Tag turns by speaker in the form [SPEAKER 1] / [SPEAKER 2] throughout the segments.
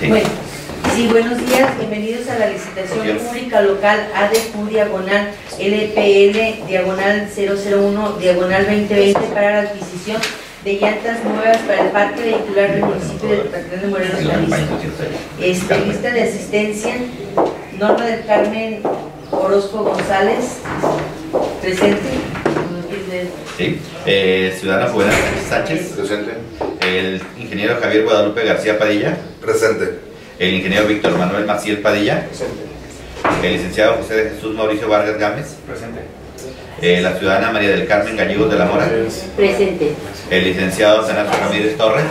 [SPEAKER 1] Sí.
[SPEAKER 2] Bueno, sí, buenos días, bienvenidos a la licitación pública local ADQ diagonal LPL diagonal 001 diagonal 2020 para la adquisición de llantas nuevas para el parque vehicular del municipio de Tuxtla de Morelos, Jalisco. Este, lista de asistencia, Norma del Carmen Orozco González, presente.
[SPEAKER 1] Sí. Eh, Ciudadana Buena Sánchez,
[SPEAKER 3] Presente.
[SPEAKER 1] El ingeniero Javier Guadalupe García Padilla,
[SPEAKER 3] Presente.
[SPEAKER 1] el ingeniero Víctor Manuel Maciel Padilla, el licenciado José de Jesús Mauricio Vargas Gámez,
[SPEAKER 4] Presente.
[SPEAKER 1] eh, la ciudadana María del Carmen Gallegos de la Mora,
[SPEAKER 2] Presente.
[SPEAKER 1] el licenciado Renato Ramírez Torres,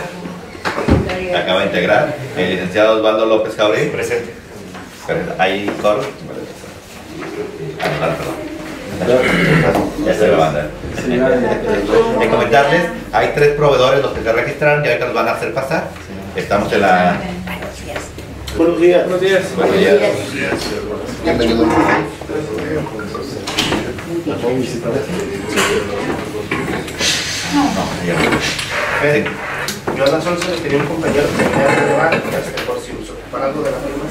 [SPEAKER 1] acaba de integrar, el licenciado Osvaldo López Cabré,
[SPEAKER 4] Presente.
[SPEAKER 1] ahí coro. Ah, perdón. Ya se lo dar. De comentarles, hay tres proveedores los que se registraron y ahorita los van a hacer pasar. Estamos en la.
[SPEAKER 3] Buenos días.
[SPEAKER 4] Buenos días.
[SPEAKER 1] Bueno, ya-
[SPEAKER 3] Bienvenido.
[SPEAKER 1] no, ya- sí.
[SPEAKER 5] Yo a las 11 tenía un compañero que venía a relevar, ya se quedó si uso. Parando de la firma,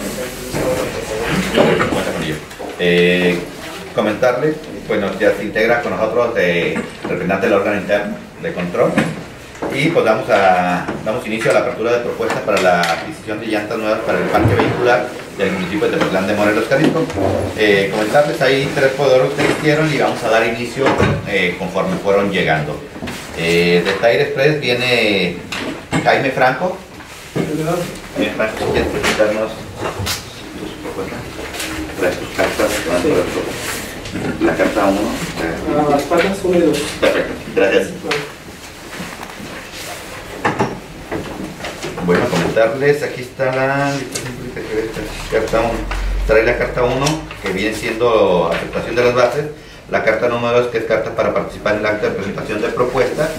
[SPEAKER 1] cuenta con Eh, comentarles, bueno, ya se integra con nosotros de representante del órgano interno de control y pues damos, a, damos inicio a la apertura de propuestas para la adquisición de llantas nuevas para el parque vehicular del municipio de Tepetlán de Morelos, Jalisco. Eh, comentarles, hay tres proveedores que hicieron y vamos a dar inicio eh, conforme fueron llegando. Eh, de Tire Express viene Jaime Franco. Jaime Franco, quieres presentarnos tus propuestas. Tus cartas, la carta 1.
[SPEAKER 5] Las patas unidos.
[SPEAKER 1] Perfecto, gracias. Bueno, comentarles, aquí está la carta 1. Trae la carta 1, que viene siendo aceptación de las bases. La carta número 2, que es carta para participar en el acto de presentación de propuesta.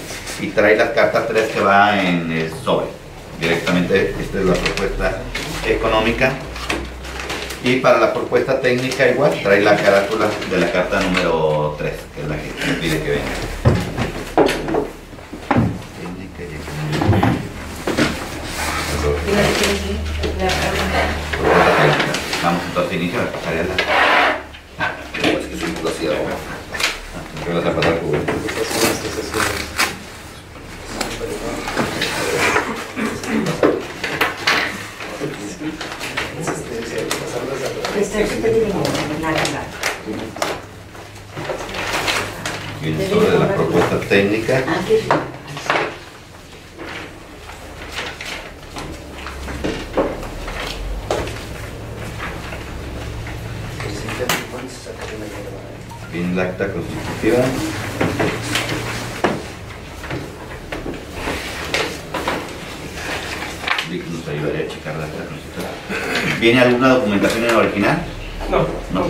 [SPEAKER 1] Y trae la carta 3, que va en el sobre. Directamente, esta es la propuesta económica. Y para la propuesta técnica igual, trae la carátula de la carta número 3, que es la que me pide que venga. Técnica y económica.
[SPEAKER 2] ¿Quién la? La-.
[SPEAKER 1] Vamos entonces inicio, a pasar la...
[SPEAKER 3] Es que soy glaciado.
[SPEAKER 1] ¿Qué vas a pasar, Rubén?
[SPEAKER 2] Esta sí te tiene que narrar.
[SPEAKER 1] Y el sobre la propuesta técnica.
[SPEAKER 2] Ah.
[SPEAKER 1] Viene el acta constitutiva. Vic nos ayudaría a checar la acta constitutiva. ¿Viene alguna documentación en original?
[SPEAKER 5] No,
[SPEAKER 1] No.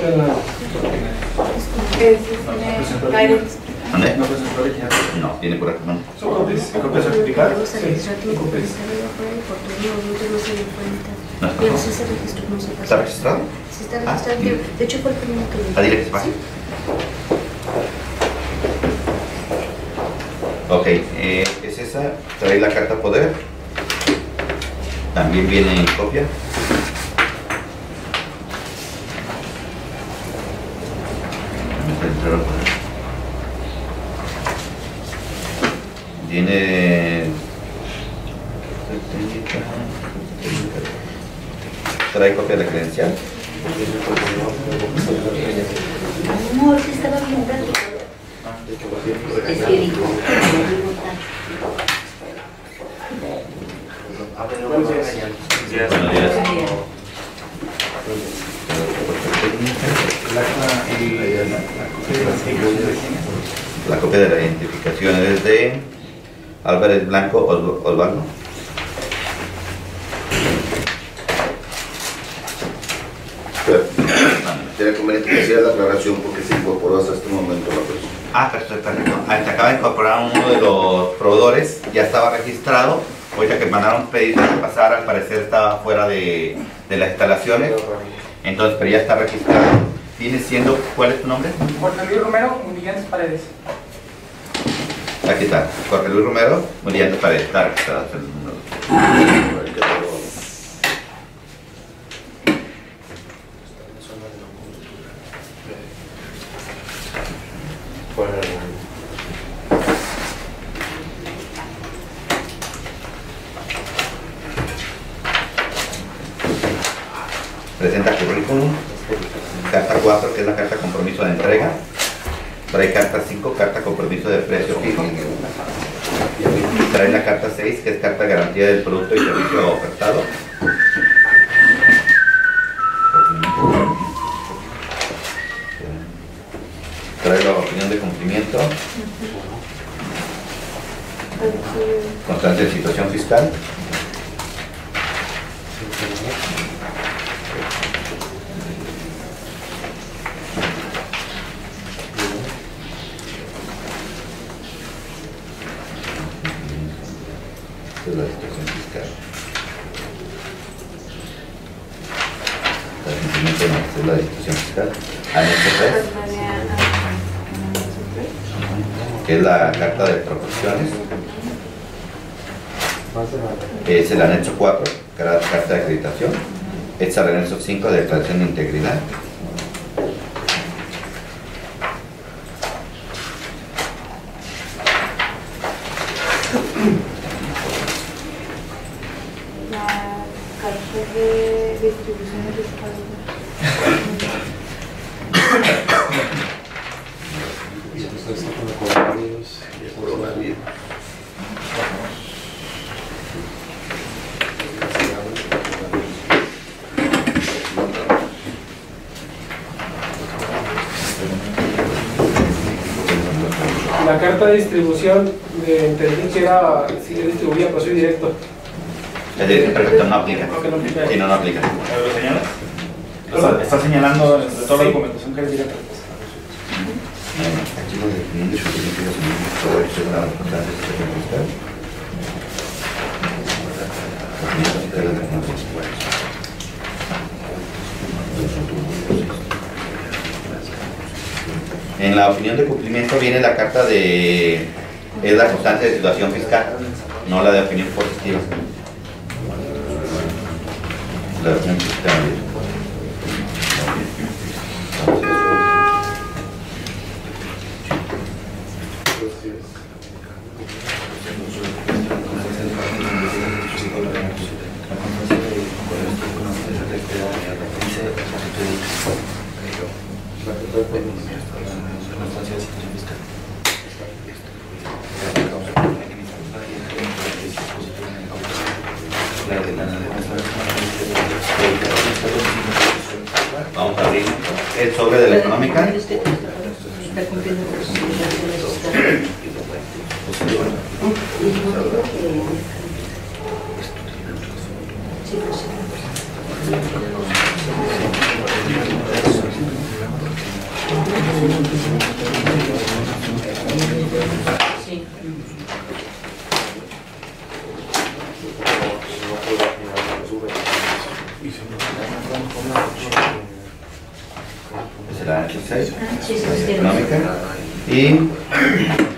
[SPEAKER 1] ¿Dónde?
[SPEAKER 4] No presentó original.
[SPEAKER 1] No, viene por acá. No.
[SPEAKER 5] ¿Son copias? ¿Copias certificadas?
[SPEAKER 6] No. Pero sí se registró, no se pasó.
[SPEAKER 1] ¿Está registrado?
[SPEAKER 6] Sí está
[SPEAKER 1] Ah.
[SPEAKER 6] registrado. De- De hecho fue el primero que
[SPEAKER 1] Ah, se pase. Ok, eh, es esa. Trae la carta poder. También viene en copia. Viene. Trae copia de credencial.
[SPEAKER 2] No, sí estaba bien. Es que dijo,
[SPEAKER 5] Buenos días.
[SPEAKER 1] Buenos días. La copia de la identificación es de Álvarez Blanco Os- Osvaldo.
[SPEAKER 3] Tiene conveniente que sea la aclaración porque se incorporó hasta este momento la persona.
[SPEAKER 1] Ah, perfecto, perfecto. Ah, Se acaba de incorporar uno de los proveedores, ya estaba registrado. Ahorita que mandaron pedir que pasara, al parecer estaba fuera de, de las instalaciones. Entonces, pero ya está registrado. Viene siendo, ¿cuál es tu nombre?
[SPEAKER 7] Jorge Luis Romero, Humillantes Paredes.
[SPEAKER 1] Aquí está, Jorge Luis Romero, Muriente Paredes, está registrado el número. presenta currículum, carta 4 que es la carta compromiso de entrega, trae carta 5, carta compromiso de precio fijo, trae la carta 6 que es carta garantía del producto y servicio ofertado, trae la opinión de cumplimiento, constancia de situación fiscal, Esta es la situación fiscal. El cumplimiento no, esta es la situación fiscal. Anexo 3, que es la carta de proporciones. Es el anexo 4, que era la carta de acreditación. Es el anexo 5, de declaración de integridad.
[SPEAKER 6] La carta de distribución de fiscalidad.
[SPEAKER 3] Puro más bien.
[SPEAKER 5] La carta de distribución de entendí que era si se distribuía por soy directo.
[SPEAKER 1] Es decir, perfecto, no aplica.
[SPEAKER 5] No aplica.
[SPEAKER 1] Sí, no, no aplica.
[SPEAKER 4] ¿Lo señalas? Está, está señalando de toda la documentación que es directa.
[SPEAKER 1] La de fiscal. En la opinión de cumplimiento viene la carta de... es la constancia de situación fiscal, no la de opinión positiva. La opinión fiscal. Vamos a abrir el sobre de la económica.
[SPEAKER 2] Está cumpliendo con sus obligaciones fiscales. Sí, pues sí. Sí.
[SPEAKER 1] Es el anexo 6.
[SPEAKER 2] Sí, sí, sí.
[SPEAKER 1] económica y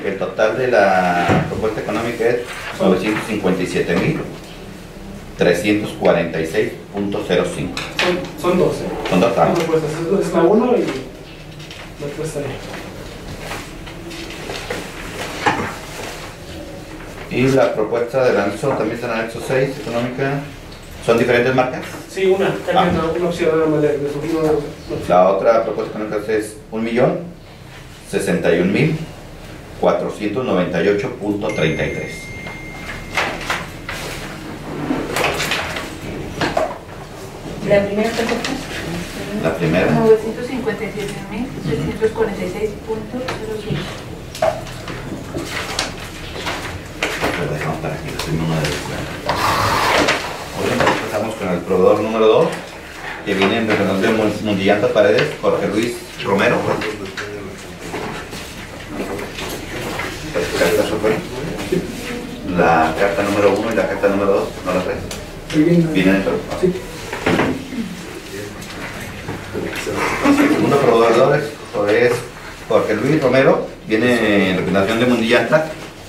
[SPEAKER 1] el total de la propuesta económica es 957.346.05
[SPEAKER 5] Son, son dos. ¿eh?
[SPEAKER 1] son dos
[SPEAKER 5] Son
[SPEAKER 1] tramos.
[SPEAKER 5] dos puestas. Es- Es la uno y la puesta ahí.
[SPEAKER 1] y la propuesta del anexo también está en el anexo 6 económica son diferentes marcas
[SPEAKER 5] Sí, una. Cambia una, una opción de,
[SPEAKER 1] la otra propuesta económica es 1.061.498.33
[SPEAKER 2] La primera tarjeta.
[SPEAKER 1] la primera
[SPEAKER 6] 957.646.05.
[SPEAKER 1] Lo dejamos para aquí, la primera de Ahora empezamos con el proveedor número 2, que viene en representación de Mundillantas Paredes, Jorge Luis Romero. Carta La carta número 1 y la carta número 2, ¿no las
[SPEAKER 5] bien.
[SPEAKER 1] Vienen dentro.
[SPEAKER 5] Sí.
[SPEAKER 1] El segundo proveedor es, es Jorge Luis Romero, viene en representación de Mundillanta.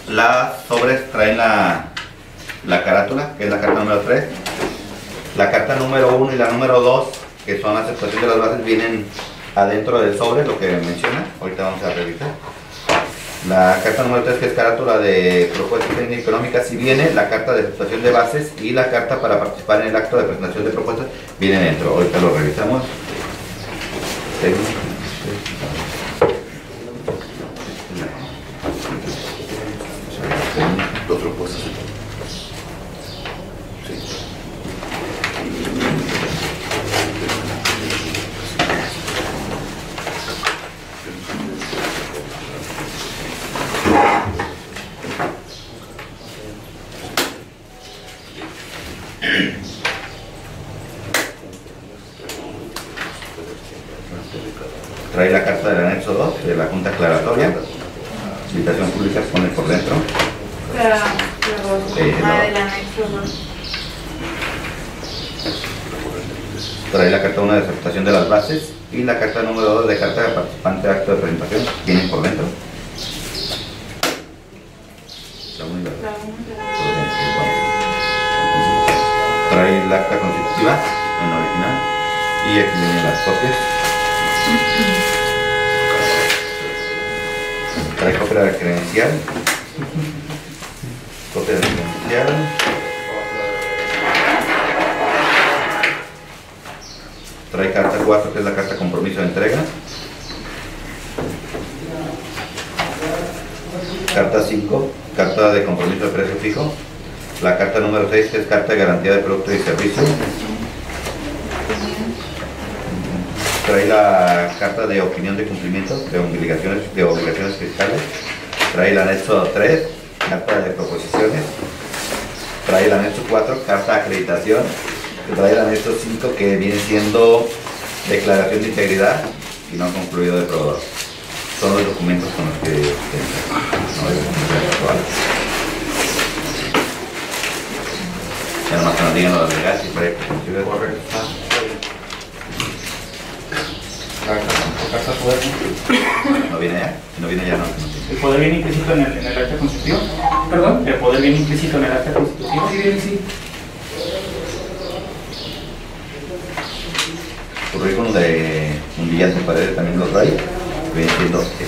[SPEAKER 1] Las sobres traen la, la carátula, que es la carta número 3. La carta número 1 y la número 2, que son aceptación de las bases, vienen adentro del sobre, lo que menciona. Ahorita vamos a revisar. La carta número 3, que es carátula de propuesta técnica económica, si viene, la carta de aceptación de bases y la carta para participar en el acto de presentación de propuestas viene dentro. Ahorita lo revisamos.
[SPEAKER 3] Dos propuestas. Sí.
[SPEAKER 1] Trae la carta del anexo 2 de la Junta Aclaratoria. Invitación pública se pone por dentro.
[SPEAKER 6] La, la
[SPEAKER 1] Sí,
[SPEAKER 6] ah,
[SPEAKER 1] no.
[SPEAKER 6] del anexo, ¿no?
[SPEAKER 1] Trae la carta 1 de aceptación de las bases y la carta número 2 de carta de participante de acto de presentación. Vienen por dentro. La la.
[SPEAKER 6] La la
[SPEAKER 1] Por. Trae la acta constitutiva en original y aquí vienen las copias. Trae copia de credencial. Copia de credencial. Trae carta 4, que es la carta compromiso de entrega. Carta 5, carta de compromiso de precio fijo. La carta número 6, que es carta de garantía de producto y servicio. Trae la carta de opinión de cumplimiento de obligaciones, de obligaciones fiscales. Trae el anexo 3, carta de proposiciones. Trae el anexo 4, carta de acreditación. Trae el anexo 5, que viene siendo declaración de integridad y no concluido de proveedor. Son los documentos con los que no hay documentos actuales. Ya nomás que nos digan los legales y para correcto.
[SPEAKER 4] Carta poder.
[SPEAKER 1] No viene ya, no viene ya no.
[SPEAKER 4] El poder viene implícito en el, en el acta constitutiva.
[SPEAKER 5] ¿Perdón?
[SPEAKER 4] El poder viene implícito en el acta constitutiva.
[SPEAKER 5] Sí, bien, sí.
[SPEAKER 1] Currículum de un Villante Paredes también lo trae, viene siendo esto.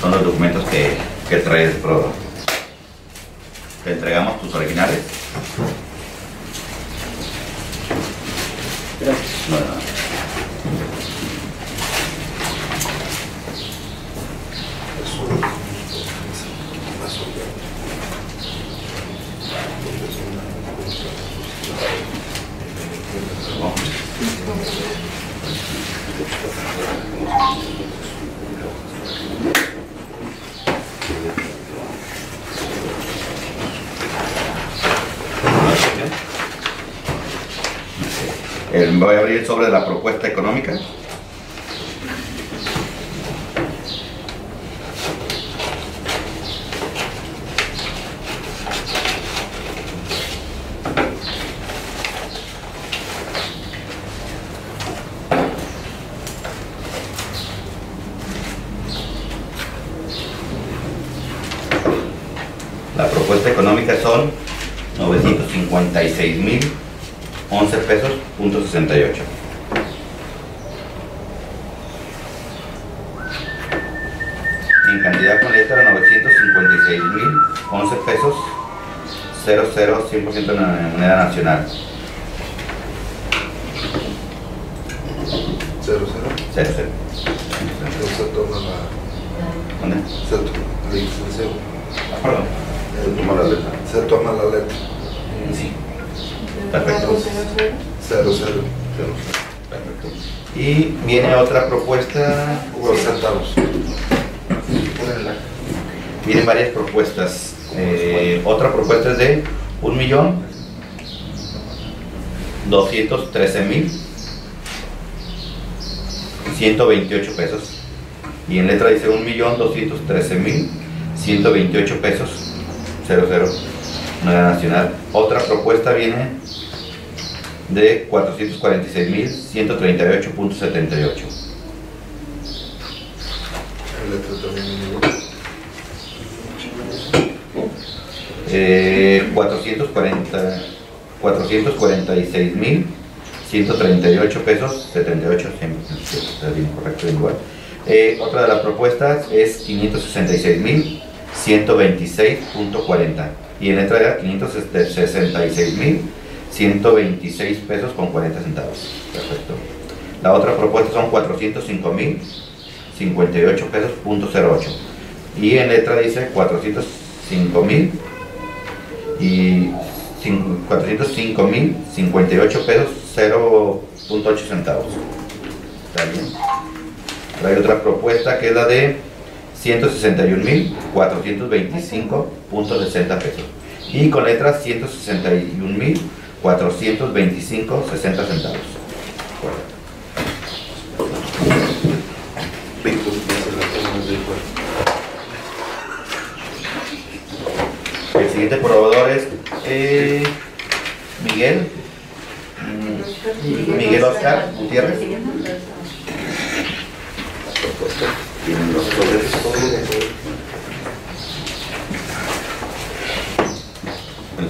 [SPEAKER 1] Son los documentos que, que trae el PRO. Te entregamos tus originales.
[SPEAKER 4] Gracias
[SPEAKER 1] no. Eh, voy a abrir sobre la propuesta económica. La propuesta económica son 956 mil 11 pesos, punto 68. En cantidad con letra 956 mil 11 pesos, 00, 100% en moneda nacional.
[SPEAKER 3] Cero, cero.
[SPEAKER 1] 00.
[SPEAKER 3] Entonces se toma la.
[SPEAKER 1] ¿Dónde?
[SPEAKER 3] Se toma la licencia.
[SPEAKER 1] Ah, Perdón.
[SPEAKER 3] Se toma la letra. Se toma la letra.
[SPEAKER 1] Perfecto.
[SPEAKER 3] Cero, cero. Cero,
[SPEAKER 1] Perfecto. Y viene otra propuesta.
[SPEAKER 3] Hubo centavos.
[SPEAKER 1] Vienen varias propuestas. Eh, otra propuesta es de 1 millón 213 mil 128 pesos. Y en letra dice 1 millón 213 mil 128 pesos 00 moneda nacional. Otra propuesta viene de 446.138.78. Eh, 440 446.138 pesos 78 está bien correcto igual. Eh, otra de las propuestas es 566.126.40 y en letra 566.000 126 pesos con 40 centavos. Perfecto. La otra propuesta son 405 mil 58 pesos punto 08. Y en letra dice 405 mil y 405 mil 58 pesos 0.8 centavos. Está bien. Hay otra propuesta que es la de 161 mil 425.60 pesos. Y con letras
[SPEAKER 3] 161 mil 425, 60 centavos.
[SPEAKER 1] El siguiente proveedor es eh, Miguel. Mm, Miguel Oscar Gutiérrez.
[SPEAKER 3] Tienen los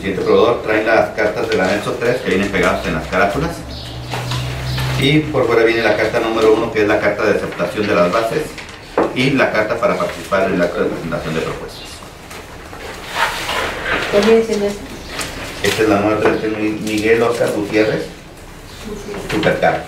[SPEAKER 1] siguiente proveedor trae las cartas del anexo 3 que vienen pegadas en las carátulas. Y por fuera viene la carta número 1 que es la carta de aceptación de las bases y la carta para participar en la acto de presentación de propuestas. Esta es la número 3 que es Mi- Miguel Oscar Gutiérrez, Supercar.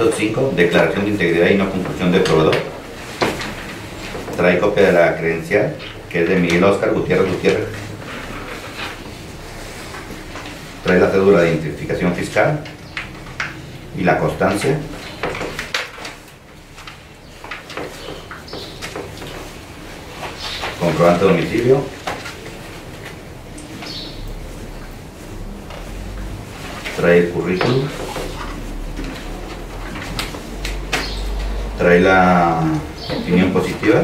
[SPEAKER 1] 505, declaración de integridad y no conclusión de proveedor. Trae copia de la credencial, que es de Miguel Oscar Gutiérrez Gutiérrez. Trae la cédula de identificación fiscal y la constancia. Comprobante de domicilio, trae el currículum Trae la opinión positiva.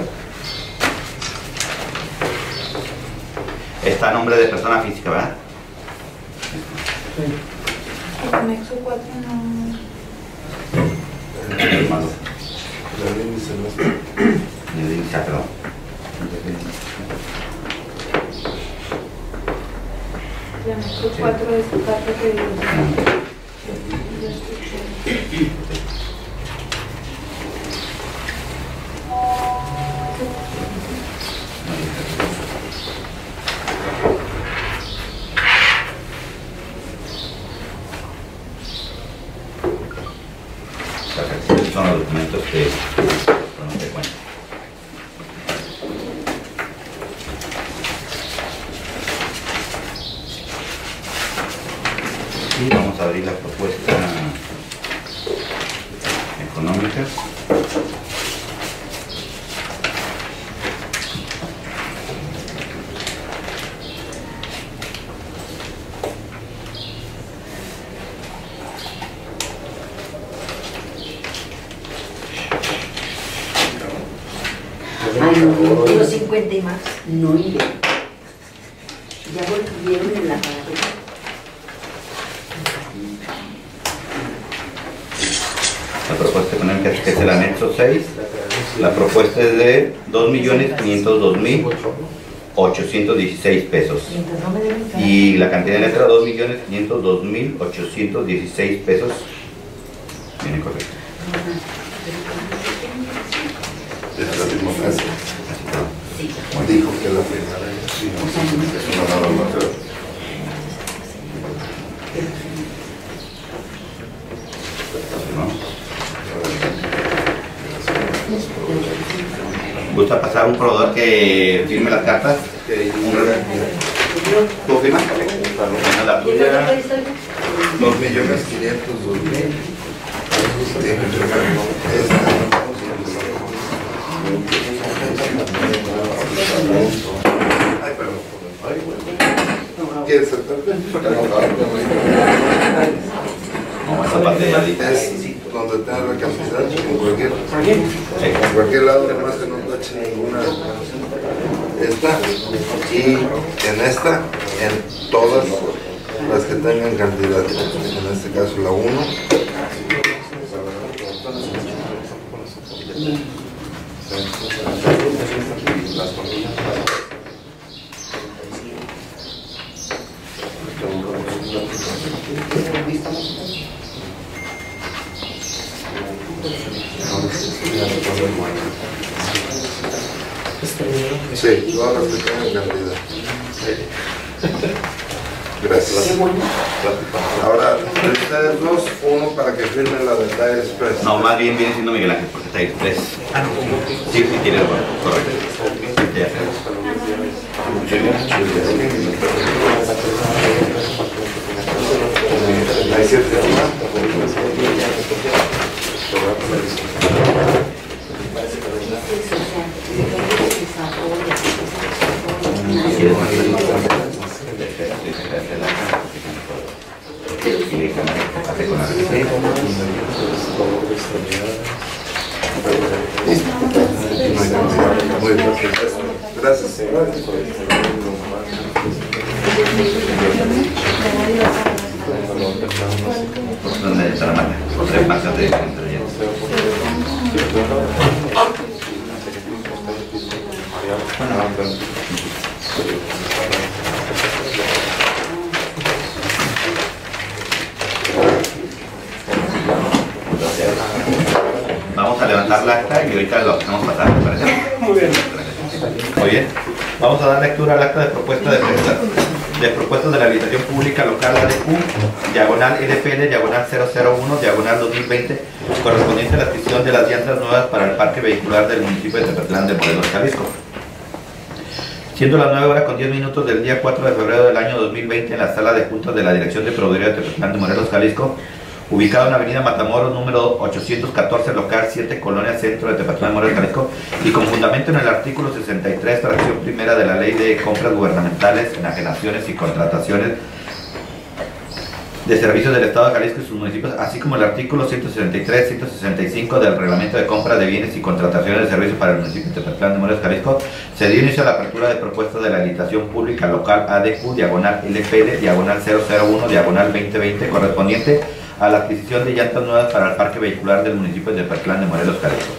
[SPEAKER 1] Está a nombre de persona física, ¿verdad?
[SPEAKER 6] El anexo 4 no.
[SPEAKER 3] La
[SPEAKER 1] perdón.
[SPEAKER 6] El anexo 4 es carta que ya escuché.
[SPEAKER 1] Estos son los documentos que con los que cuento. Y vamos a abrir la propuesta económica.
[SPEAKER 2] Ay, no, quiero 50 y más. No iré. Ya volvieron en la barriga.
[SPEAKER 1] La propuesta económica que es el anexo 6. La propuesta es de 2.502.816 pesos. Y la cantidad de letra 2.502.816 pesos. Viene correcto.
[SPEAKER 3] firmó así. Dijo que la. Sí, no, no, no, no, pero-
[SPEAKER 1] ¿Gusta pasar un proveedor que firme las cartas? ¿Puedo firmar? La
[SPEAKER 2] ¿Y el
[SPEAKER 1] tuya.
[SPEAKER 3] millones quinientos dos mil. Tiene que entregar esta. Ay, perdón. ¿Quieres sentarte?
[SPEAKER 1] Parte de.
[SPEAKER 3] Donde tenga la cantidad, en cualquier, en cualquier lado, nomás que no tache ninguna. Esta y en esta, en todas las que tengan cantidad. En este caso la 1. Sí, todas las que tengan cantidad. Gracias. Ahora, de ustedes dos, uno para que firmen la de Tire Express.
[SPEAKER 1] No, más bien viene siendo Miguel Ángel, porque está ahí tres. Sí, sí, tiene razón, correcto. Ya sé.
[SPEAKER 3] Ahí se firma.
[SPEAKER 1] ¿Quieres más Y déjame hacer con la
[SPEAKER 3] Muy bien. Gracias.
[SPEAKER 1] ¿Dónde está la? Tres marcas de Vamos a levantar la acta y ahorita lo a pasar.
[SPEAKER 5] Muy bien.
[SPEAKER 1] Muy bien. Vamos a dar lectura al acta de propuesta de presta- de propuestas de la habitación pública local ADQ, diagonal LPL, diagonal 001, diagonal 2020, correspondiente a la adquisición de las llantas nuevas para el parque vehicular del municipio de Tepetlán de Morelos, Jalisco. Siendo las 9 horas con 10 minutos del día 4 de febrero del año 2020 en la sala de juntas de la Dirección de Proveeduría de Tepetlán de Morelos, Jalisco, ubicado en avenida Matamoros, número 814, local 7, Colonia Centro de Tepetlán, Morelos, Jalisco, y con fundamento en el artículo 63, fracción primera de la Ley de Compras Gubernamentales, Enajenaciones y Contrataciones de Servicios del Estado de Jalisco y sus municipios, así como el artículo 163, 165 del Reglamento de Compra de Bienes y Contrataciones de Servicios para el municipio de Tepetlán de Morelos, Jalisco, se dio inicio a la apertura de propuestas de la licitación pública local ADQ, diagonal LPL, diagonal 001, diagonal 2020, correspondiente a la adquisición de llantas nuevas para el parque vehicular del municipio de Tepetlán de Morelos, Jalisco.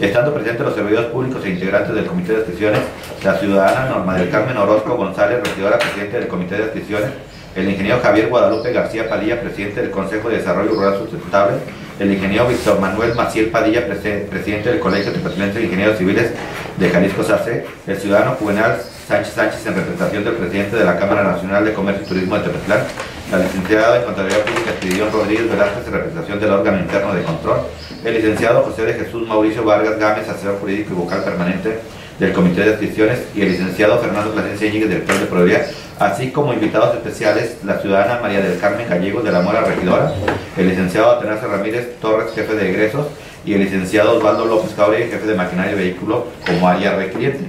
[SPEAKER 1] Estando presentes los servidores públicos e integrantes del Comité de Adquisiciones, la ciudadana Norma del Carmen Orozco González, regidora presidente del Comité de Adquisiciones, el ingeniero Javier Guadalupe García Padilla, presidente del Consejo de Desarrollo Rural Sustentable, el ingeniero Víctor Manuel Maciel Padilla, presidente del Colegio Tepetlense de Ingenieros Civiles de Jalisco SACE, el ciudadano Juvenal Sánchez Sánchez en representación del presidente de la Cámara Nacional de Comercio y Turismo de Tepetlán, la licenciada en Contabilidad Pública Espidión Rodríguez Velázquez en representación del órgano interno de control, el licenciado José de Jesús Mauricio Vargas Gámez, asesor jurídico y vocal permanente del Comité de Adquisiciones, y el licenciado Fernando Plasencia Íñiguez, director de Proveeduría, así como invitados especiales, la ciudadana María del Carmen Gallegos de la Mora Regidora, el licenciado Atanasio Ramírez Torres, jefe de egresos, y el licenciado Osvaldo López Cabrera, jefe de maquinaria y vehículo, como área requiriente.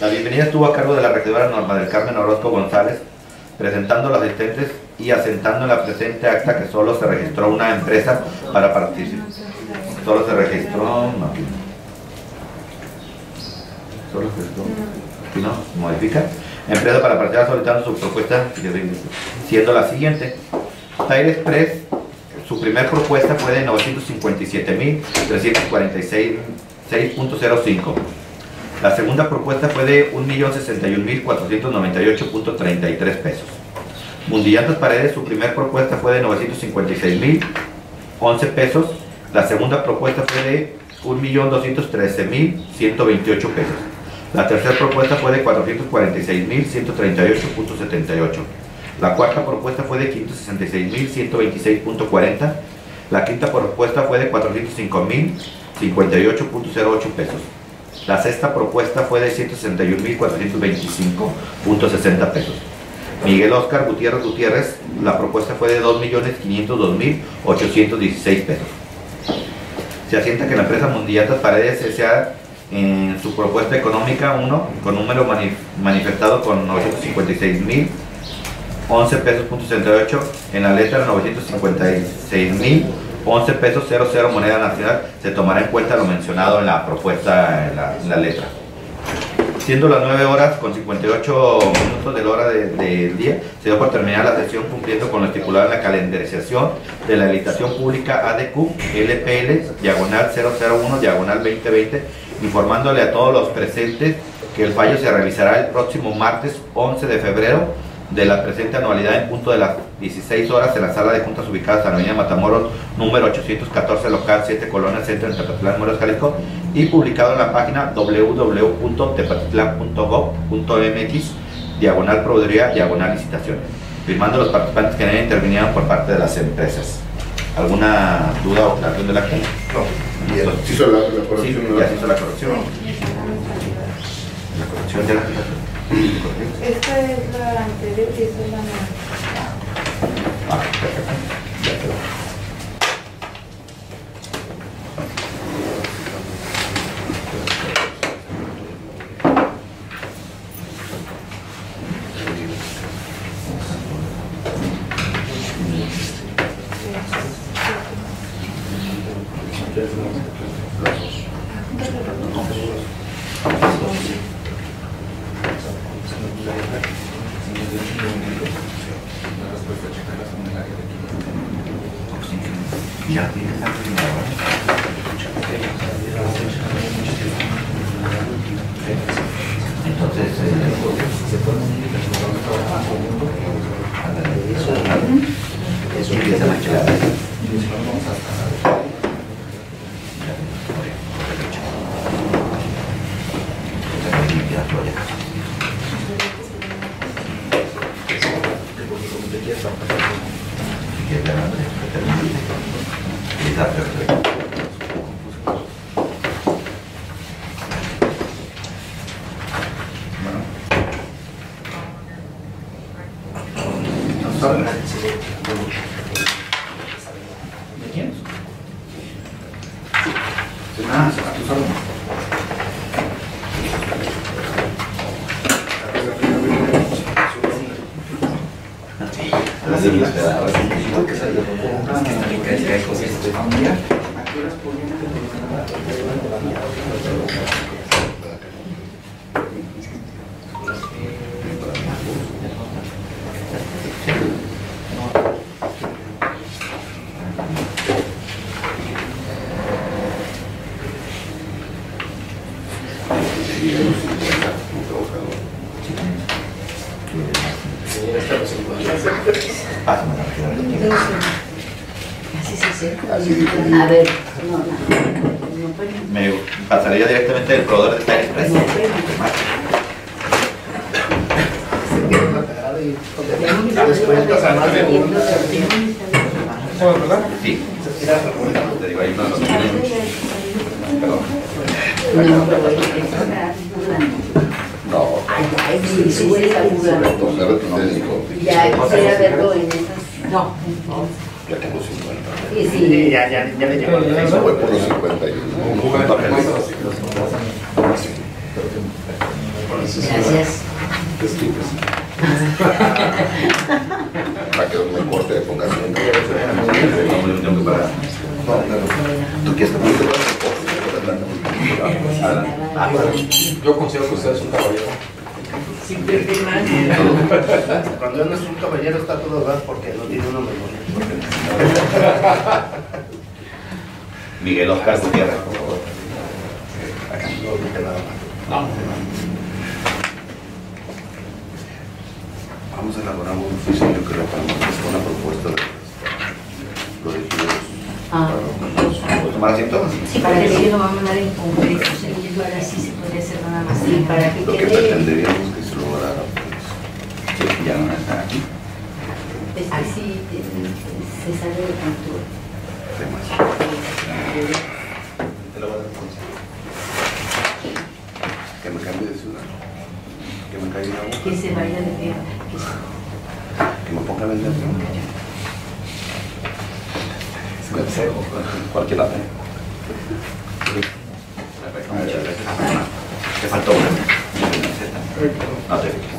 [SPEAKER 1] La bienvenida estuvo a cargo de la regidora Norma del Carmen Orozco González, presentando los asistentes y asentando en la presente acta que solo se registró una empresa para participar. Solo se registró, no, solo se registró, no, modifica. Empresa para participar solicitando su propuesta, siendo la siguiente. Tire Express, su primer propuesta fue de 957.346.05. La segunda propuesta fue de 1.061.498.33 pesos. Mundillantes Paredes, su primera propuesta fue de 956.011 pesos. La segunda propuesta fue de 1.213.128 pesos. La tercera propuesta fue de 446.138.78. La cuarta propuesta fue de 566.126.40. La quinta propuesta fue de 405.058.08 pesos. La sexta propuesta fue de 161.425.60 pesos. Miguel Oscar Gutiérrez Gutiérrez, la propuesta fue de 2.502.816 pesos. Se asienta que la empresa Mundiatas Paredes S.A. en su propuesta económica 1, con número manif- manifestado con 956.011 pesos punto 68, en la letra 956.011 pesos 00 moneda nacional, se tomará en cuenta lo mencionado en la propuesta. Siendo las 9 horas con 58 minutos de la hora de- del día, se dio por terminar la sesión cumpliendo con lo estipulado en la calendarización de la habilitación pública ADQ LPL diagonal 001 diagonal 2020, informándole a todos los presentes que el fallo se realizará el próximo martes 11 de febrero de la presente anualidad en punto de las 16 horas en la sala de juntas ubicadas en la avenida Matamoros número 814 local 7 Colonia Centro en Tepatitlán, Morelos, Jalisco y publicado en la página www.tepatitlán.gov.mx diagonal proveeduría diagonal licitaciones firmando los participantes que ella intervinieron por parte de las empresas ¿alguna duda o aclaración de la acta?
[SPEAKER 3] No, bien. Se hizo la, la
[SPEAKER 1] Sí,
[SPEAKER 3] corrección. ¿no?
[SPEAKER 1] ya se hizo la corrección la corrección de la
[SPEAKER 6] Esta es la anterior y esta es la nueva.
[SPEAKER 1] Ah, perfecto. Ya quedó. Ya tienes la primera. Entonces, eh, eso empieza a quedar. Está perfecto.
[SPEAKER 4] ¿De quién? Ah, a tus órdenes.
[SPEAKER 1] Pásame la primera.
[SPEAKER 2] Así se acerca.
[SPEAKER 8] A ver, no, no, no, pues,
[SPEAKER 1] Me pasaría directamente del proveedor de esta empresa.
[SPEAKER 8] No, pero-
[SPEAKER 7] Descuentas antes de uno. ¿Sabes, verdad?
[SPEAKER 1] Sí. Te digo, ahí no.
[SPEAKER 8] No, pero es una burlando.
[SPEAKER 3] No,
[SPEAKER 8] Ay, ay, sí, sí, está burlando.
[SPEAKER 3] entonces ustedes dijo,
[SPEAKER 8] Ya quisiera verlo en esas. No.
[SPEAKER 3] ya tengo 50.
[SPEAKER 8] Sí, sí.
[SPEAKER 7] Ya, ya, ya le llegó.
[SPEAKER 3] Eso voy por los 51.
[SPEAKER 8] Gracias.
[SPEAKER 3] Para que no me corte, ponga 100.
[SPEAKER 1] Como yo tengo que pagar.
[SPEAKER 3] No, no. ¿Tú quieres que.
[SPEAKER 9] Yo considero que usted es un caballero.
[SPEAKER 7] Cuando uno es un caballero está todo dar porque no tiene una memoria.
[SPEAKER 1] Miguel Oscar Gutiérrez, por favor.
[SPEAKER 7] No dije nada más.
[SPEAKER 3] Vamos a elaborar un oficio, yo creo, para nosotros con la propuesta de los regidores
[SPEAKER 2] Ah,
[SPEAKER 1] ¿Puedo tomar asiento?
[SPEAKER 8] Sí, para que yo lo va a mandar en concreto, o sea, y ahora sí se podría hacer nada más.
[SPEAKER 2] sí, para que
[SPEAKER 1] Lo que
[SPEAKER 2] quede.
[SPEAKER 1] pretenderíamos que se lograra, pues, sí, ya no está aquí.
[SPEAKER 2] Es que sí, eh, se sale de control.
[SPEAKER 1] Demasiado.
[SPEAKER 7] Te lo voy a dar consejo.
[SPEAKER 1] Que me cambie de ciudad. Que me caiga agua.
[SPEAKER 2] Que se vaya de viaje. Que se-
[SPEAKER 1] Que me ponga a vender. Cualquier lado. Perfecto, muchas gracias. Te faltó una. No te fijes.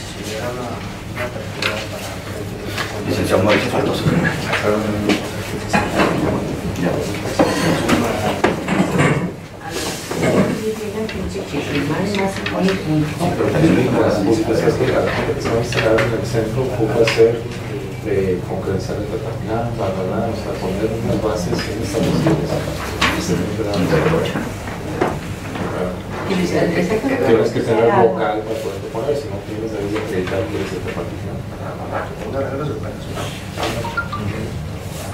[SPEAKER 7] Si hubiera una, una apertura para...
[SPEAKER 1] Licenciado Mauricio Faltoso.
[SPEAKER 8] Más se pone punto.
[SPEAKER 9] Pero también las publicaciones que se va a instalar en el centro ocupa hacer de concretar el determinado, valorar, o sea, poner unas bases de dar Tienes que tener local para poder poner, si no tienes debes de acreditar que es de partición.
[SPEAKER 7] Una regla de.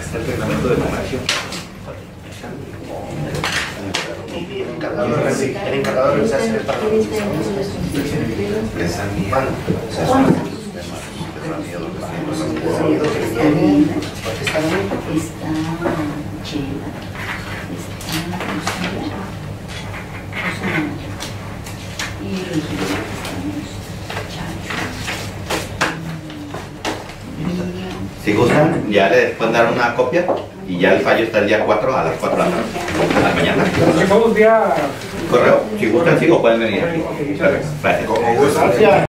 [SPEAKER 1] Está el reglamento de comercio.
[SPEAKER 7] Y el encargado de revi- el encargado de revisar para.
[SPEAKER 1] Empresa mía.
[SPEAKER 7] Bueno, o sea, es.
[SPEAKER 1] Empresa que
[SPEAKER 8] está está chida, está Y.
[SPEAKER 1] Si gustan, ya le pueden dar una copia y ya el fallo está el día 4 a las 4 de la tarde. A la mañana. Correo, si gustan, sí, o pueden venir aquí. Perfecto. Gracias.